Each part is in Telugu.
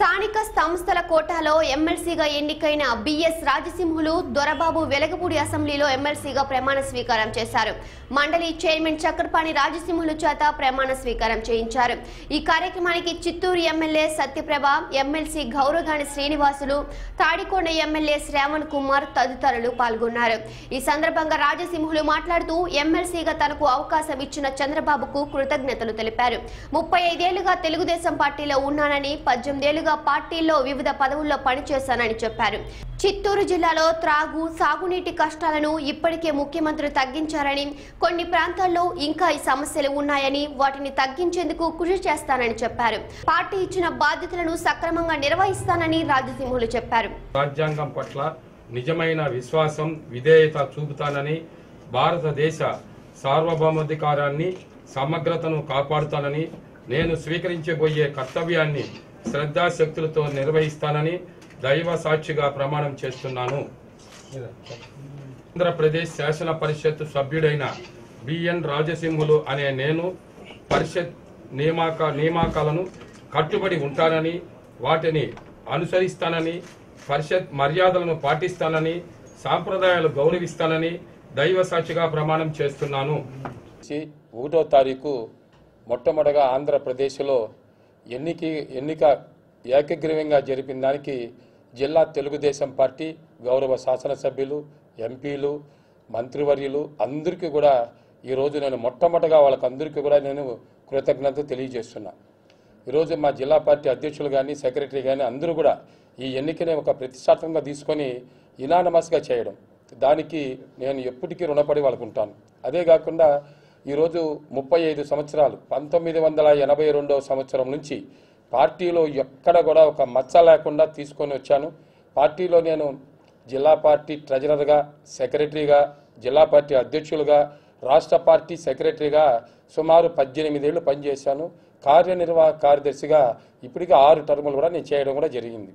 స్థానిక సంస్థల కోటాలో ఎమ్మెల్సీగా ఎన్నికైన బిఎస్ రాజసింహులు దొరబాబు వెలగపూడి అసెంబ్లీలో ఎమ్మెల్సీగా ప్రమాణ స్వీకారం చేశారు. మండలి చైర్మన్ చక్రపాణి రాజసింహులు చేత ప్రమాణ స్వీకారం చేయించారు. ఈ కార్యక్రమానికి Chittoor MLA Satyaprabha MLC Gauragani Srinivasulu Tadikonda MLA Sravan Kumar తదితరులు పాల్గొన్నారు. ఈ సందర్భంగా రాజసింహులు మాట్లాడుతూ ఎమ్మెల్సీగా తనకు అవకాశం ఇచ్చిన చంద్రబాబుకు కృతజ్ఞతలు తెలిపారు. ముప్పై ఐదేళ్ళుగా తెలుగుదేశం పార్టీలో ఉన్నానని పద్దెనిమిదేళ్ళుగా పార్టీలో వివిధ పదవుల్లో పనిచేశానని చెప్పారు. చిత్తూరు జిల్లాలో త్రాగు సాగునీటి కష్టాలను ఇప్పటికే ముఖ్యమంత్రి తగ్గించారని కొన్ని ప్రాంతాల్లో ఇంకా ఈ సమస్యలు ఉన్నాయని వాటిని తగ్గించేందుకు కృషి చేస్తానని చెప్పారు. పార్టీ ఇచ్చిన బాధ్యతలను సక్రమంగా నిర్వహిస్తానని రాజసింహులు చెప్పారు. రాజ్యాంగం పట్ల నిజమైన విశ్వాసం విధేయత చూపుతానని భారతదేశ సార్వభౌమాధికారాన్ని సమగ్రతను కాపాడుతానని నేను స్వీకరించబోయే కర్తవ్యాన్ని శ్రద్ధాశక్తులతో నిర్వహిస్తానని దైవ సాక్షిగా ప్రమాణం చేస్తున్నాను. ఆంధ్రప్రదేశ్ శాసన పరిషత్ సభ్యుడైన బిఎన్ రాజసింహులు అనే నేను పరిషత్ నియామక నియామకాలను కట్టుబడి ఉంటానని వాటిని అనుసరిస్తానని పరిషత్ మర్యాదలను పాటిస్తానని సాంప్రదాయాలు గౌరవిస్తానని దైవ సాక్షిగా ప్రమాణం చేస్తున్నాను. ఒకటో తారీఖు మొట్టమొదటగా ఆంధ్రప్రదేశ్లో ఎన్నిక ఎన్నిక ఏకగ్రీవంగా జరిపిన దానికి జిల్లా తెలుగుదేశం పార్టీ గౌరవ శాసనసభ్యులు ఎంపీలు మంత్రివర్యులు అందరికీ కూడా ఈరోజు నేను మొట్టమొదటిగా వాళ్ళకందరికీ కూడా నేను కృతజ్ఞత తెలియజేస్తున్నా. ఈరోజు మా జిల్లా పార్టీ అధ్యక్షులు కానీ సెక్రటరీ కానీ అందరూ కూడా ఈ ఎన్నికని ఒక ప్రతిష్టాత్మకంగా తీసుకొని ఇనానమస్గా చేయడం. దానికి నేను ఎప్పటికీ రుణపడి వాళ్ళకు ఉంటాను అదే కాకుండా ఈరోజు ముప్పై ఐదు సంవత్సరాలు పంతొమ్మిది వందల ఎనభై రెండవ సంవత్సరం నుంచి పార్టీలో ఎక్కడ కూడా ఒక మచ్చ లేకుండా తీసుకొని వచ్చాను. పార్టీలో నేను జిల్లా పార్టీ ట్రెజరర్గా సెక్రటరీగా జిల్లా పార్టీ అధ్యక్షులుగా రాష్ట్ర పార్టీ సెక్రటరీగా సుమారు పద్దెనిమిదేళ్ళు పనిచేశాను. కార్యనిర్వాహక కార్యదర్శిగా ఇప్పటికీ ఆరు టర్ములు కూడా నేను చేయడం కూడా జరిగింది.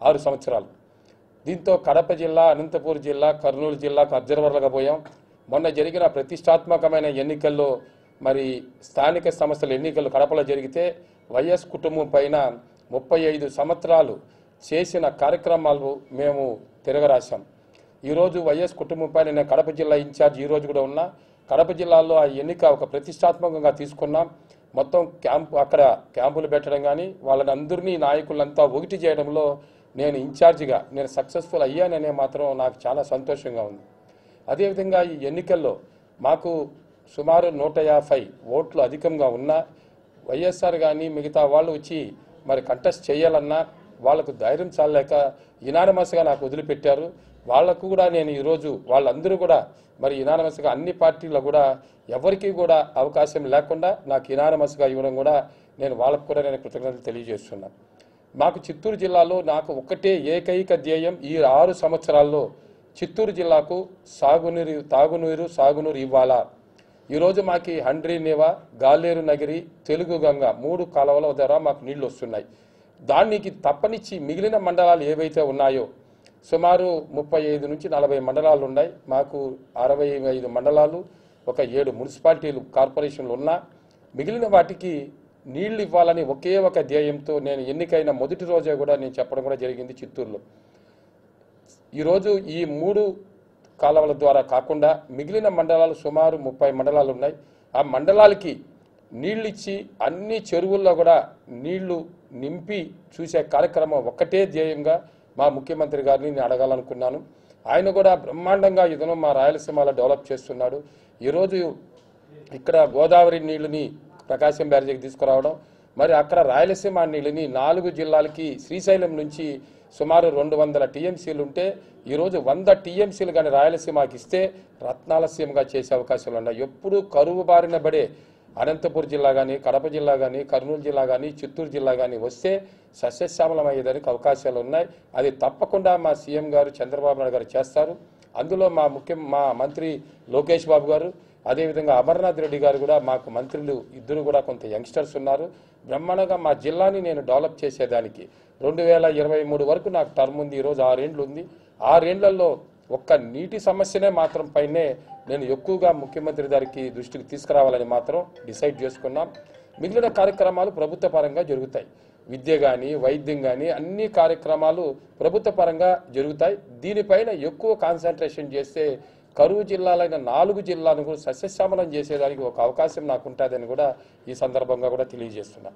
ఆరు సంవత్సరాలు. దీంతో కడప జిల్లా అనంతపూర్ జిల్లా కర్నూలు జిల్లాకు అబ్జర్వర్లుగా పోయాం. మొన్న జరిగిన ప్రతిష్టాత్మకమైన ఎన్నికల్లో మరి స్థానిక సంస్థల ఎన్నికలు కడపలో జరిగితే వైఎస్ కుటుంబం పైన ముప్పై ఐదు సంవత్సరాలు చేసిన కార్యక్రమాలు మేము తిరగరాశాం. ఈరోజు వైఎస్ కుటుంబం పైన నేను కడప జిల్లా ఇన్ఛార్జ్ ఈరోజు కూడా ఉన్నా. కడప జిల్లాలో ఆ ఎన్నిక ఒక ప్రతిష్టాత్మకంగా తీసుకున్నాం. మొత్తం క్యాంపు అక్కడ క్యాంపులు పెట్టడం కానీ వాళ్ళని అందరినీ నాయకులంతా ఒకటి చేయడంలో నేను ఇన్ఛార్జిగా నేను సక్సెస్ఫుల్ అయ్యాననే మాత్రం నాకు చాలా సంతోషంగా ఉంది. అదేవిధంగా ఈ ఎన్నికల్లో మాకు సుమారు నూట యాభై ఓట్లు అధికంగా ఉన్నా వైఎస్ఆర్ కానీ మిగతా వాళ్ళు వచ్చి మరి కంటెస్ట్ చేయాలన్నా వాళ్ళకు ధైర్యం చాలలేక ఇనానమస్గా నాకు వదిలిపెట్టారు. వాళ్ళకు కూడా నేను ఈరోజు వాళ్ళందరూ కూడా మరి ఇనానమస్గా అన్ని పార్టీల్లో కూడా ఎవరికీ కూడా అవకాశం లేకుండా నాకు ఇనానమస్గా ఇవ్వడం కూడా నేను వాళ్ళకు కూడా నేను కృతజ్ఞతలు తెలియజేస్తున్నాను. మాకు చిత్తూరు జిల్లాలో నాకు ఒకటే ఏకైక ధ్యేయం ఈ ఆరు సంవత్సరాల్లో చిత్తూరు జిల్లాకు సాగునీరు తాగునీరు సాగునీరు ఇవ్వాలా? ఈరోజు మాకు హండ్రీ నేవా గాలేరు నగిరి తెలుగు గంగ మూడు కాలువల ద్వారా మాకు నీళ్ళు వస్తున్నాయి దానికి తప్పనిచ్చి మిగిలిన మండలాలు ఏవైతే ఉన్నాయో సుమారు ముప్పై ఐదు నుంచి నలభై మండలాలు ఉన్నాయి. మాకు అరవై ఐదు మండలాలు ఒక ఏడు మున్సిపాలిటీలు కార్పొరేషన్లు ఉన్నా మిగిలిన వాటికి నీళ్ళు ఇవ్వాలని ఒకే ఒక ధ్యేయంతో నేను ఎన్నికైన మొదటి రోజే కూడా నేను చెప్పడం కూడా జరిగింది చిత్తూరులో. ఈరోజు ఈ మూడు కాలువల ద్వారా కాకుండా మిగిలిన మండలాలు సుమారు ముప్పై మండలాలు ఉన్నాయి. ఆ మండలాలకి నీళ్ళు ఇచ్చి అన్ని చెరువుల్లో కూడా నీళ్ళు నింపి చూసే కార్యక్రమం ఒక్కటే ధ్యేయంగా మా ముఖ్యమంత్రి గారిని నేను అడగాలనుకున్నాను. ఆయన కూడా బ్రహ్మాండంగా ఇదను మా రాయలసీమలో డెవలప్ చేస్తున్నాడు. ఈరోజు ఇక్కడ గోదావరి నీళ్ళని ప్రకాశం బ్యారేజీకి తీసుకురావడం మరి అక్కడ రాయలసీమ నీళ్ళని నాలుగు జిల్లాలకి శ్రీశైలం నుంచి సుమారు రెండు వందల టీఎంసీలు ఉంటే ఈరోజు వంద టీఎంసీలు కానీ రాయలసీమకి ఇస్తే రత్నాలసీమగా చేసే అవకాశాలు ఉన్నాయి. ఎప్పుడు కరువు బారిన పడే అనంతపురం జిల్లా కానీ కడప జిల్లా కానీ కర్నూలు జిల్లా కానీ చిత్తూరు జిల్లా కానీ వస్తే సస్యశ్యామలం అయ్యేదానికి అవకాశాలు ఉన్నాయి. అది తప్పకుండా మా సీఎం గారు చంద్రబాబు నాయుడు గారు చేస్తారు. అందులో మా ముఖ్య మా మంత్రి లోకేష్ బాబు గారు అదేవిధంగా అమర్నాథ్ రెడ్డి గారు కూడా మాకు మంత్రులు ఇద్దరు కూడా కొంత యంగ్స్టర్స్ ఉన్నారు. బ్రహ్మాండంగా మా జిల్లాని నేను డెవలప్ చేసేదానికి రెండు వేల ఇరవై మూడు వరకు నాకు టర్మ్ ఉంది ఈరోజు ఆరేండ్లు ఉంది. ఆరేండ్లలో ఒక్క నీటి సమస్యనే మాత్రం పైనే నేను ఎక్కువగా ముఖ్యమంత్రి గారికి దృష్టికి తీసుకురావాలని మాత్రం డిసైడ్ చేసుకున్నాం. మిగిలిన కార్యక్రమాలు ప్రభుత్వ పరంగా జరుగుతాయి. విద్య కానీ వైద్యం కానీ అన్ని కార్యక్రమాలు ప్రభుత్వ పరంగా జరుగుతాయి. దీనిపైన ఎక్కువ కాన్సన్ట్రేషన్ చేస్తే కరువు జిల్లాలైన నాలుగు జిల్లాను కూడా సస్యశ్యామలం చేసేదానికి ఒక అవకాశం నాకు ఉంటుందని కూడా ఈ సందర్భంగా కూడా తెలియజేస్తున్నా.